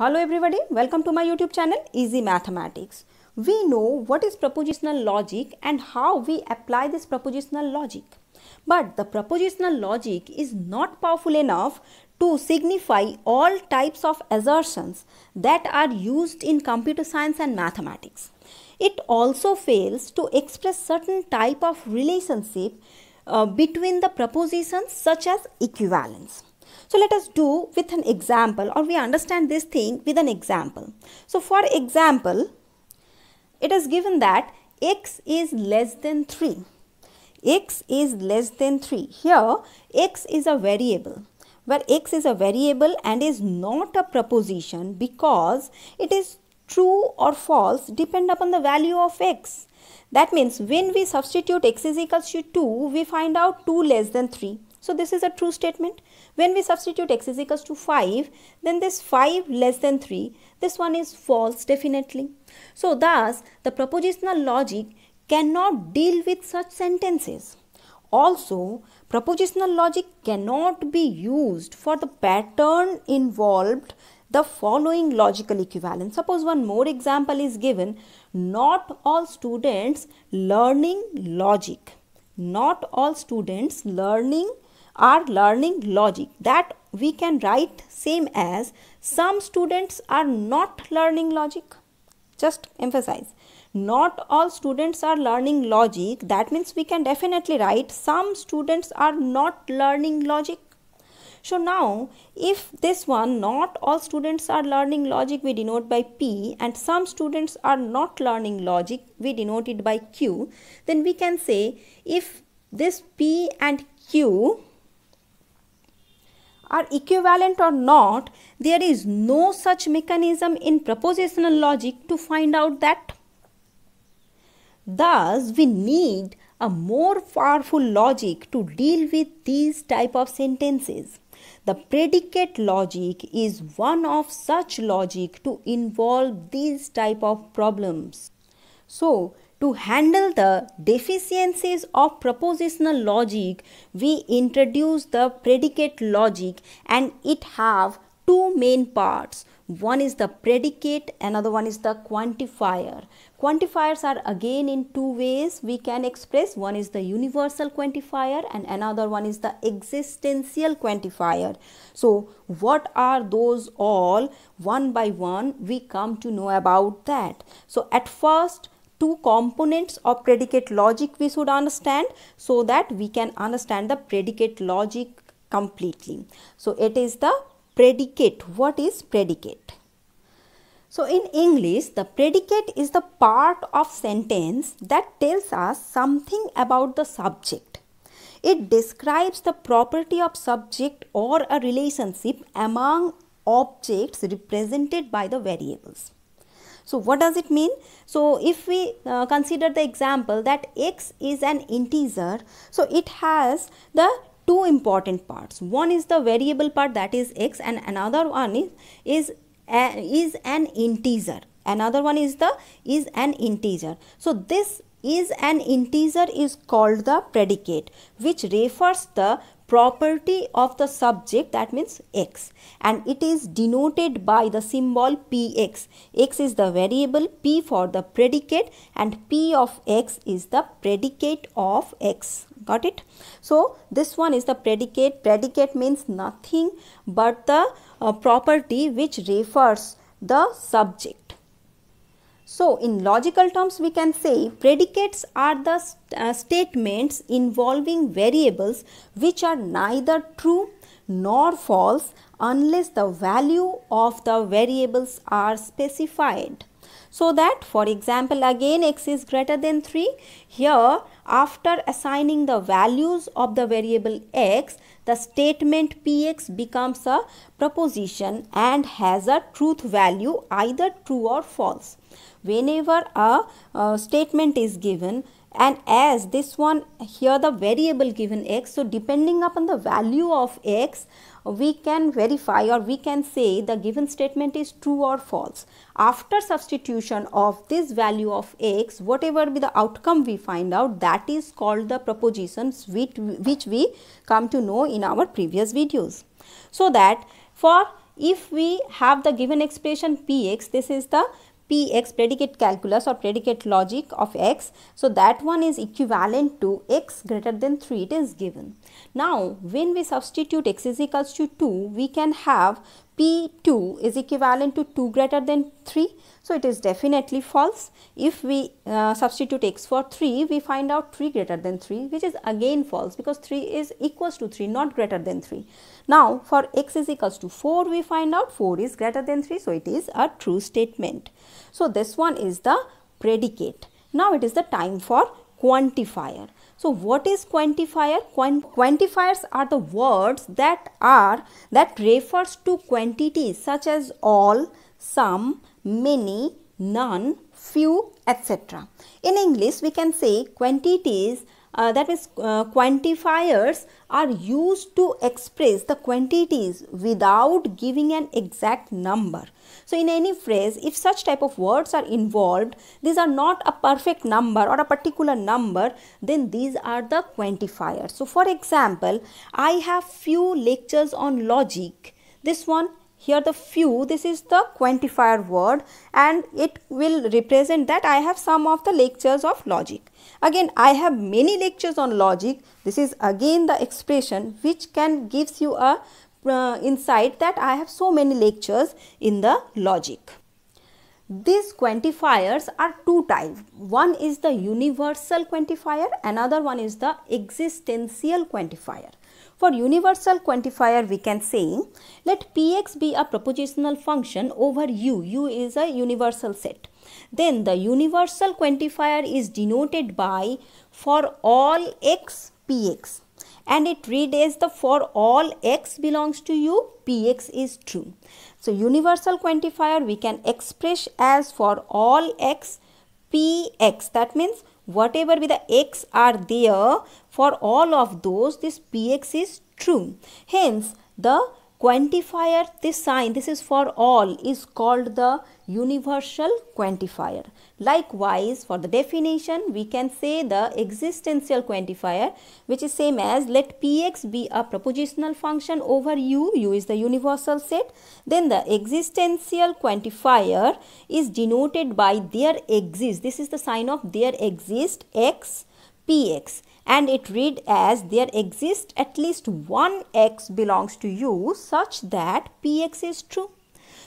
Hello everybody, welcome to my YouTube channel Easy Mathematics. We know what is propositional logic and how we apply this propositional logic. But the propositional logic is not powerful enough to signify all types of assertions that are used in computer science and mathematics. It also fails to express certain type of relationship uh, between the propositions such as equivalence. So let us do with an example or we understand this thing with an example. So for example, it is given that x is less than 3. x is less than 3. Here x is a variable where x is a variable and is not a proposition because it is true or false depend upon the value of x. That means when we substitute x is equals to 2, we find out 2 less than 3. So this is a true statement. When we substitute x is equals to 5, then this 5 less than 3, this one is false definitely. So thus, the propositional logic cannot deal with such sentences. Also, propositional logic cannot be used for the pattern involved the following logical equivalence. Suppose one more example is given. Not all students learning logic. Not all students learning are learning logic that we can write same as some students are not learning logic. Just emphasize. Not all students are learning logic. That means we can definitely write some students are not learning logic. So now if this one not all students are learning logic we denote by p and some students are not learning logic we denote it by q then we can say if this p and q are equivalent or not, there is no such mechanism in propositional logic to find out that. Thus, we need a more powerful logic to deal with these type of sentences. The predicate logic is one of such logic to involve these type of problems. So, to handle the deficiencies of propositional logic, we introduce the predicate logic and it have two main parts. One is the predicate, another one is the quantifier. Quantifiers are again in two ways we can express. One is the universal quantifier and another one is the existential quantifier. So, what are those all? One by one we come to know about that. So, at first two components of predicate logic we should understand so that we can understand the predicate logic completely. So it is the predicate. What is predicate? So in English, the predicate is the part of sentence that tells us something about the subject. It describes the property of subject or a relationship among objects represented by the variables. So what does it mean? So if we uh, consider the example that x is an integer, so it has the two important parts. One is the variable part that is x and another one is, is, uh, is an integer. Another one is the is an integer. So this is an integer is called the predicate which refers the property of the subject that means x and it is denoted by the symbol px. x is the variable p for the predicate and p of x is the predicate of x. Got it? So this one is the predicate. Predicate means nothing but the uh, property which refers the subject. So, in logical terms, we can say predicates are the st uh, statements involving variables which are neither true nor false unless the value of the variables are specified. So that for example again x is greater than 3 here after assigning the values of the variable x the statement px becomes a proposition and has a truth value either true or false. Whenever a, statement is given and as this one here the variable given x so depending upon the value of x we can verify or we can say the given statement is true or false. After substitution of this value of x whatever be the outcome we find out that is called the propositions which, which we come to know in our previous videos. So that for if we have the given expression px, this is the px predicate calculus or predicate logic of x. So that one is equivalent to x greater than 3 it is given. Now when we substitute x is equals to 2 we can have p2 is equivalent to 2 greater than 3 so it is definitely false. If we uh, substitute x for 3, we find out 3 greater than 3 which is again false because 3 is equals to 3 not greater than 3. Now for x is equals to 4 we find out 4 is greater than 3 so it is a true statement. So this one is the predicate. Now it is the time for quantifier. So what is quantifier? Quantifiers are the words that are that refers to quantities such as all, some, many, none, few, etc. In English, we can say quantities uh, that is uh, quantifiers are used to express the quantities without giving an exact number. So in any phrase, if such type of words are involved, these are not a perfect number or a particular number, then these are the quantifiers. So for example, I have few lectures on logic. This one here the few this is the quantifier word and it will represent that I have some of the lectures of logic. Again I have many lectures on logic this is again the expression which can gives you a uh, insight that I have so many lectures in the logic. These quantifiers are two types. One is the universal quantifier, another one is the existential quantifier. For universal quantifier, we can say, let px be a propositional function over u. u is a universal set. Then the universal quantifier is denoted by for all x px and it read as the for all x belongs to u px is true. So universal quantifier we can express as for all x px that means whatever be the x are there for all of those this px is true. Hence the quantifier this sign this is for all is called the universal quantifier. Likewise for the definition we can say the existential quantifier which is same as let px be a propositional function over u u is the universal set. Then the existential quantifier is denoted by there exists this is the sign of there exists x px and it read as there exists at least one x belongs to u such that px is true.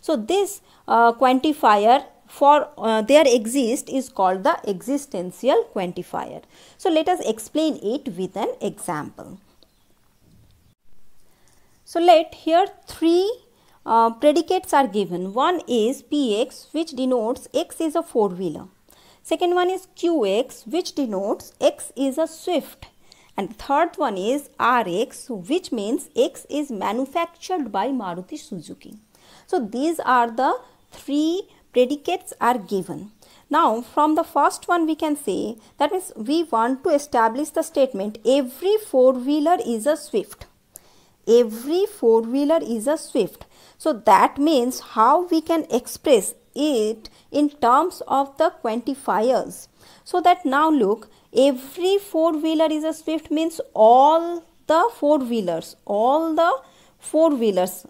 So this uh, quantifier for uh, there exist is called the existential quantifier. So let us explain it with an example. So let here three uh, predicates are given. One is px which denotes x is a four wheeler. Second one is QX which denotes X is a Swift. And third one is RX which means X is manufactured by Maruti Suzuki. So these are the three predicates are given. Now from the first one we can say that means we want to establish the statement every four wheeler is a Swift. Every four wheeler is a Swift. So that means how we can express it in terms of the quantifiers. So that now look, every four wheeler is a Swift means all the four wheelers, all the four wheelers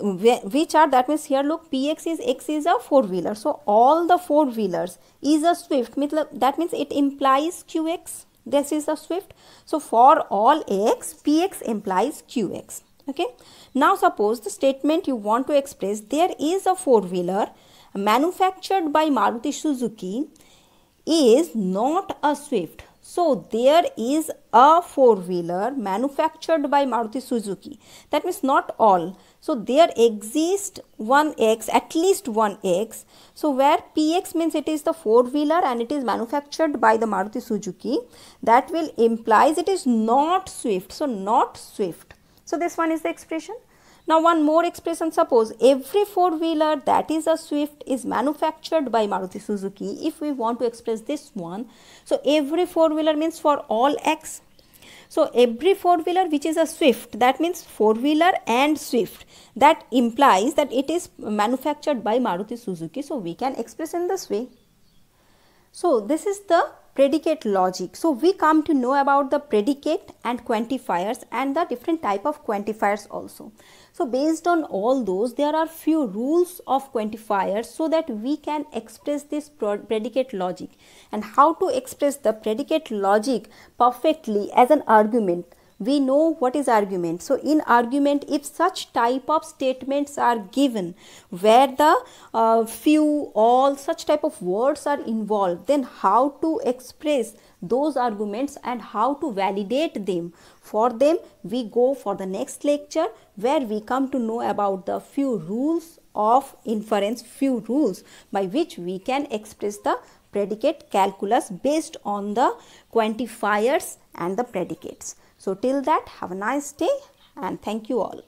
which are that means here look px is x is a four wheeler so all the four wheelers is a swift. That means it implies qx this is a swift. So for all x px implies qx okay? Now suppose the statement you want to express there is a four wheeler manufactured by Maruti Suzuki is not a Swift. So there is a four-wheeler manufactured by Maruti Suzuki. That means not all. So there exists one X, at least one X. So where PX means it is the four-wheeler and it is manufactured by the Maruti Suzuki. That will implies it is not Swift. So not Swift. So this one is the expression. Now one more expression suppose every four wheeler that is a Swift is manufactured by Maruti Suzuki if we want to express this one. So every four wheeler means for all X. So every four wheeler which is a Swift that means four wheeler and Swift that implies that it is manufactured by Maruti Suzuki. So we can express in this way. So this is the predicate logic. So we come to know about the predicate and quantifiers and the different type of quantifiers also. So based on all those, there are few rules of quantifiers so that we can express this predicate logic. And how to express the predicate logic perfectly as an argument? We know what is argument. So in argument if such type of statements are given where the uh, few all such type of words are involved then how to express those arguments and how to validate them for them we go for the next lecture where we come to know about the few rules of inference few rules by which we can express the predicate calculus based on the quantifiers and the predicates so till that have a nice day and thank you all.